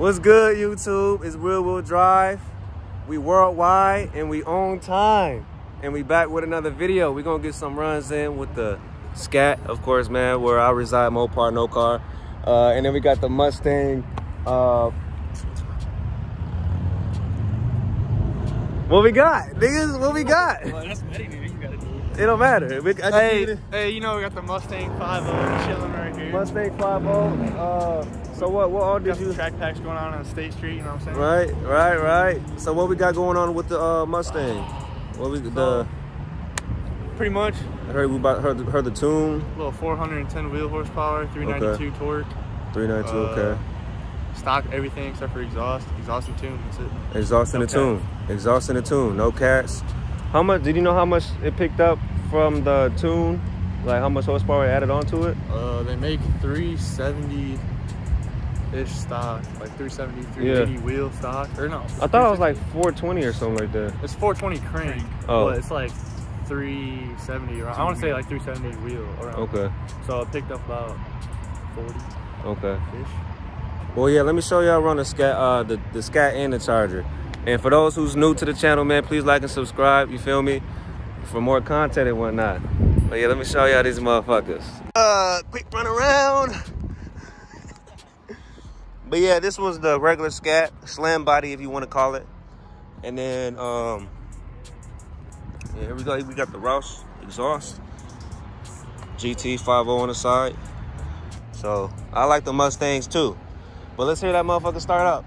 What's good, YouTube? It's Real Will Drive. We worldwide and we on time. And we back with another video. we gonna get some runs in with the Scat, of course, man, where I reside, Mopar, no car. Uh, and then we got the Mustang. Uh, what we got? Niggas, what we got? Well, it. Don't matter. We, I Hey, hey, you know we got the Mustang 5 chilling right here. Mustang 5 uh, so what, what all got did some you... track packs going on on State Street, you know what I'm saying? Right, right, right. So what we got going on with the uh, Mustang? What we the? Pretty much, I heard we about heard the, heard the tune. little 410 wheel horsepower, 392 torque, Three nine two. Uh, Okay. stock everything except for exhaust, exhaust and tune, that's it. Exhaust in no the tune. Exhaust in the tune. No cats. How much? Did you know how much it picked up from the tune? Like how much horsepower it added onto it? Uh, they make 370 ish stock, like 370, 380 wheel stock, or no? I thought it was like 420 or something like that. It's 420 crank, Oh. but it's like 370 around. I want to say like 370 wheel around. Okay. So it picked up about 40 Okay. ish. Well, yeah, let me show y'all run the scat, uh, the, the scat and the charger. And for those who's new to the channel, man, please like and subscribe. You feel me? For more content and whatnot. But yeah, let me show y'all these motherfuckers. Uh, quick run around. but yeah, this was the regular scat, slam body if you want to call it. And then, um, yeah, here we go. We got the Roush exhaust. GT 50 on the side. So I like the Mustangs too. But let's hear that motherfucker start up.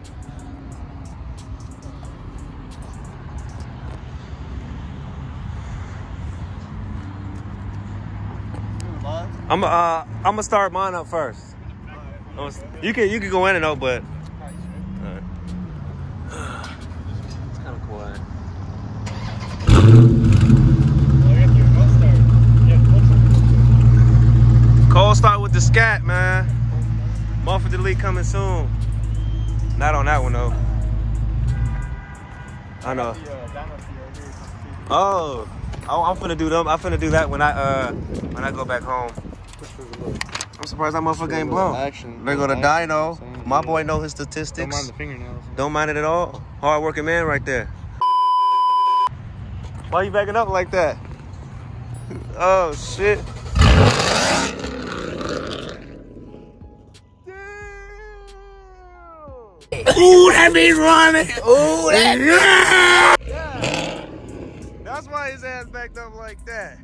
I'm uh I'm gonna start mine up first. You can you can go in and out, but it's kind of quiet. Cold start with the scat, man. Muffler delete coming soon. Not on that one though. I know. Oh, oh, I'm finna do them. I'm finna do that when I uh when I go back home. I'm surprised that motherfucker ain't blown. Action. There go the Action. dyno. Same My boy know his Don't statistics. mind the fingernails. Don't mind it at all. Hard working man right there. Why you backing up like that? Oh shit. Ooh, that be running. Ooh, that. That's why his ass backed up like that.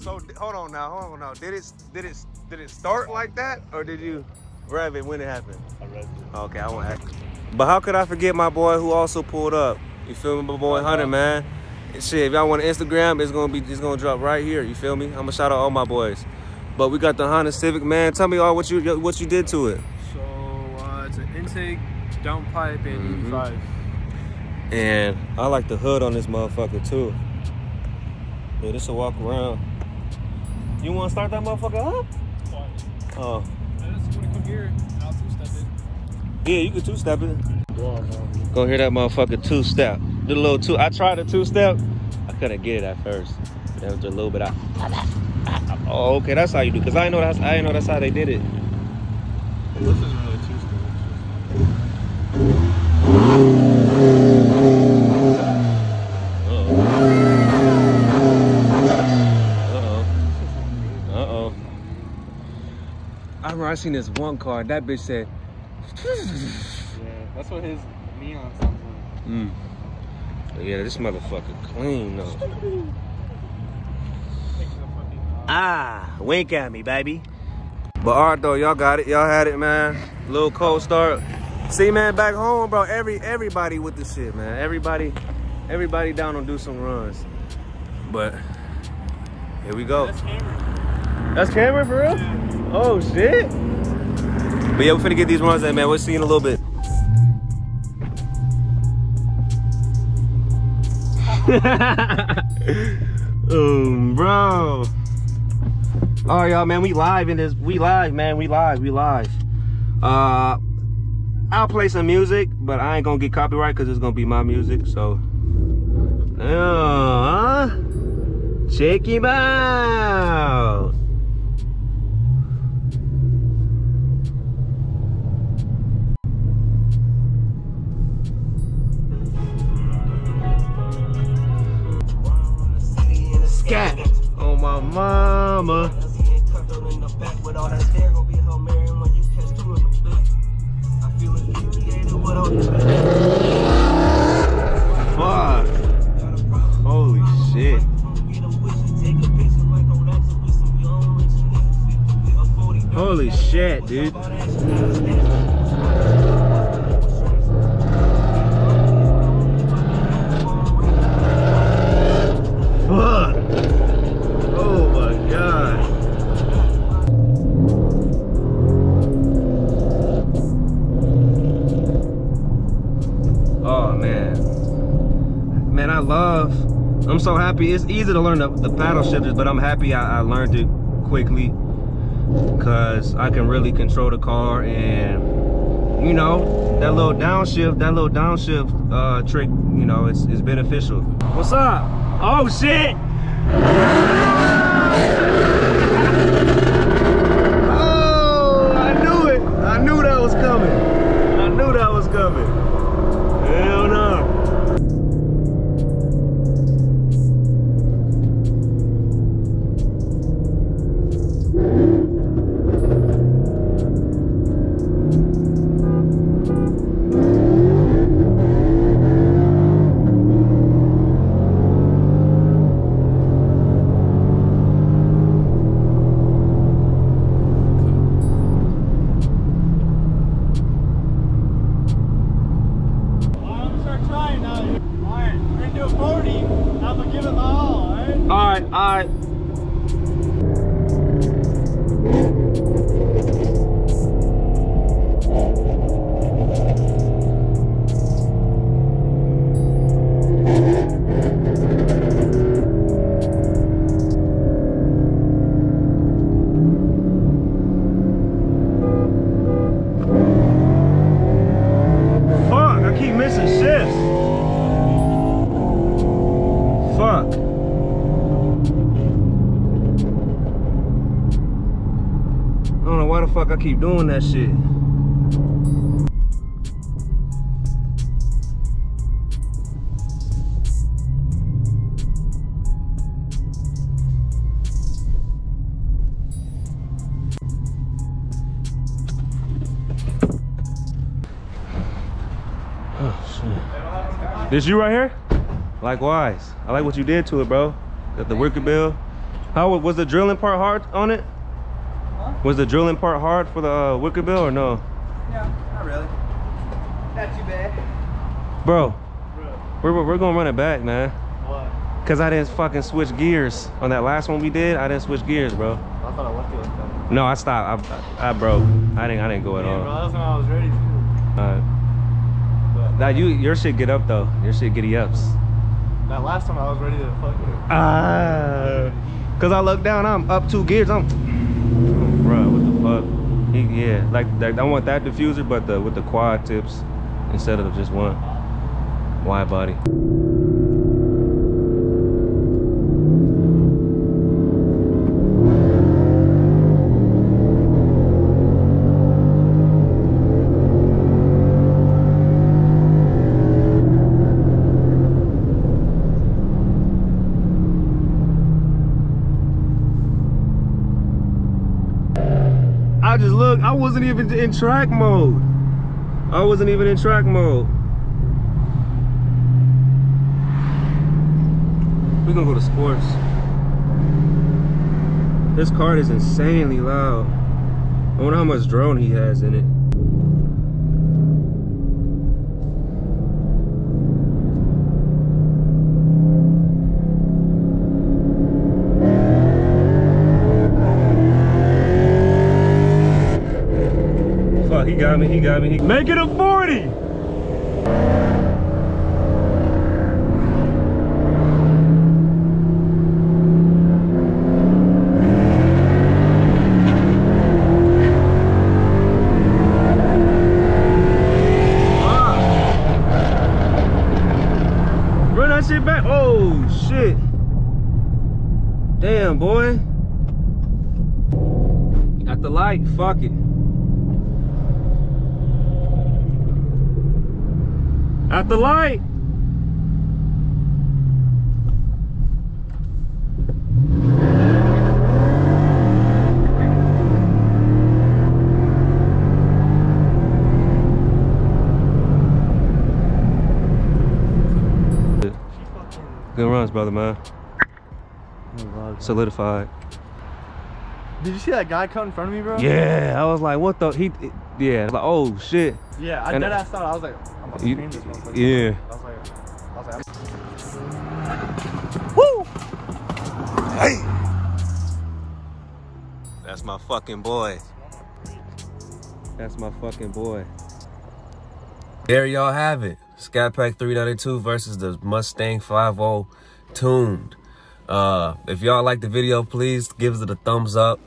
So hold on now, hold on now. Did it did it did it start like that, or did you rev it when it happened? Okay, I won't ask. But how could I forget my boy who also pulled up? You feel me, my boy Hunter, man. Shit, if y'all want Instagram, it's gonna be it's gonna drop right here. You feel me? I'm gonna shout out all my boys. But we got the Honda Civic, man. Tell me all what you what you did to it. So uh, it's an intake, down pipe, and Mhm. 85. And I like the hood on this motherfucker too. Yeah, this a walk around. You wanna start that motherfucker up? Oh. Yeah, you can two step it. Gonna hear that motherfucker two step. The little two. I tried a two step. I couldn't get it at first. That was a little bit out. Oh, okay, that's how you do. Cause I know that's I know that's how they did it. Remember I seen this one car. That bitch said. Yeah, that's what his neon sounds like. Mm. Yeah, this motherfucker clean though. Ah, wink at me, baby. But alright though, y'all got it. Y'all had it, man. Little cold start. See, man, back home, bro. Every everybody with the shit, man. Everybody, everybody down to do some runs. But here we go. That's Cameron. That's Cameron for real? Oh shit. But yeah, we're finna get these runs in, man. We'll see you in a little bit. um, bro. All right, y'all, man. We live in this. We live, man. We live. We live. Uh, I'll play some music, but I ain't gonna get copyright because it's gonna be my music. So, uh, check him out. Mama. Fuck. Holy shit. Holy shit, dude. I'm so happy. It's easy to learn the, the paddle shifters, but I'm happy I, I learned it quickly because I can really control the car and you know that little downshift, that little downshift uh, trick, you know, it's, it's beneficial. What's up? Oh shit! Oh, I knew it! I knew that was coming. I knew that was coming. Alright? Alright, alright. Keep doing that shit. Oh shit. This you right here? Likewise. I like what you did to it, bro. Got the wicker bill. How was the drilling part hard on it? Was the drilling part hard for the uh, wicker bill or no? No, not really. Not too bad. Bro, Bro, we're, we're gonna run it back, man. what? Cause I didn't fucking switch gears on that last one we did. I didn't switch gears, bro. I thought I left you like that. No, I stopped. I, I, I broke. I didn't. I didn't go at Yeah, all. bro, that's when I was ready to. Uh, But now you, your shit get up though. Your shit giddy ups. that last time I was ready to fuck it. Ah. Cause I look down, I'm up two gears. I'm, bro, what the fuck? He, yeah, like, I want that diffuser, but the with the quad tips instead of just one wide body. Just look, I wasn't even in track mode. I wasn't even in track mode. We're gonna go to sports. This card is insanely loud. I wonder how much drone he has in it. Got me, he got me. He... Make it a 40! At the light. Good runs, brother man. Solidified. Did you see that guy cut in front of me, bro? Yeah, I was like, what the? He yeah, like, oh shit. Yeah, I And- dead ass thought I was like, I'm about to You- scream this motherfucker. yeah. I was like, I was like, Hey. That's my fucking boy. That's my fucking boy. There y'all have it. Scat Pack 392 versus the Mustang 50 tuned. Uh, if y'all like the video, please give it a thumbs up.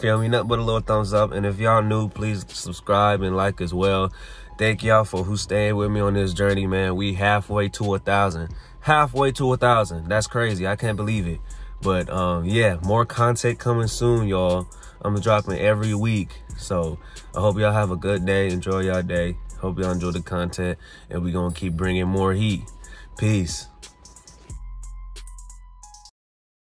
Feel me? Nothing but a little thumbs up. And if y'all new, please subscribe and like as well. Thank y'all for who's staying with me on this journey, man. We halfway to a thousand. Halfway to a thousand. That's crazy. I can't believe it. But um, yeah, more content coming soon, y'all. I'm dropping every week. So I hope y'all have a good day. Enjoy y'all day. Hope y'all enjoy the content. And we going to keep bringing more heat. Peace.